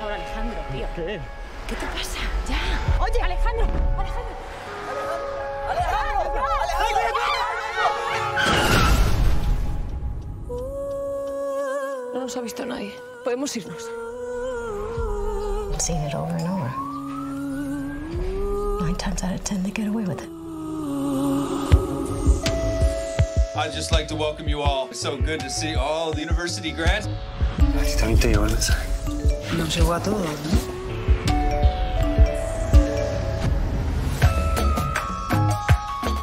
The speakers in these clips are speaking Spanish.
Ahora, Alejandro, tío. ¿Qué? ¿Qué te pasa? Ya. Oye, Alejandro, Alejandro. ¡Alejandro! ¡Alejandro! No nos ha visto nadie. Podemos irnos. See it over and over. Nine times out of ten, they get away with it. I'd just like to welcome you all. It's so good to see all the university grads. A ti también te llegó el mensaje. Nos llegó a todos, ¿no?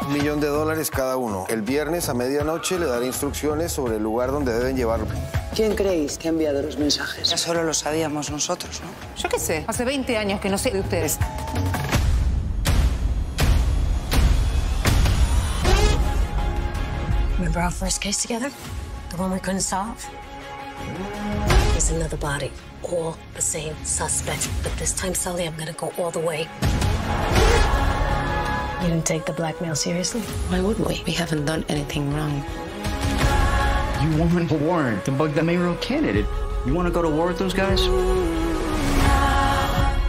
Un millón de dólares cada uno. El viernes a medianoche le daré instrucciones sobre el lugar donde deben llevarlo. ¿Quién creéis que ha enviado los mensajes? Ya solo lo sabíamos nosotros, ¿no? Yo qué sé, hace 20 años que no sé de ustedes. Remember our first case together? The one we couldn't solve? There's another body. All the same suspect. But this time, Sully, I'm gonna go all the way. You didn't take the blackmail seriously? Why would we? We haven't done anything wrong. You want a warrant to bug the mayoral candidate. You want to go to war with those guys?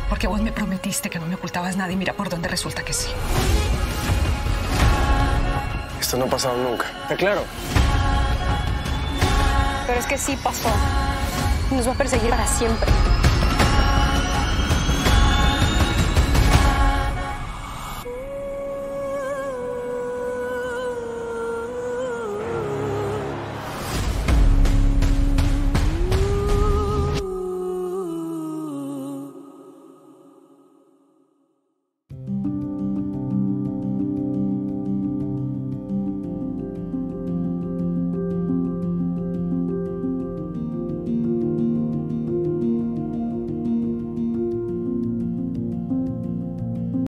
Porque vos me prometiste que no me ocultabas nada y mira por dónde resulta que sí. Esto no ha pasado nunca. ¿Está claro? Pero es que sí pasó. Nos va a perseguir para siempre.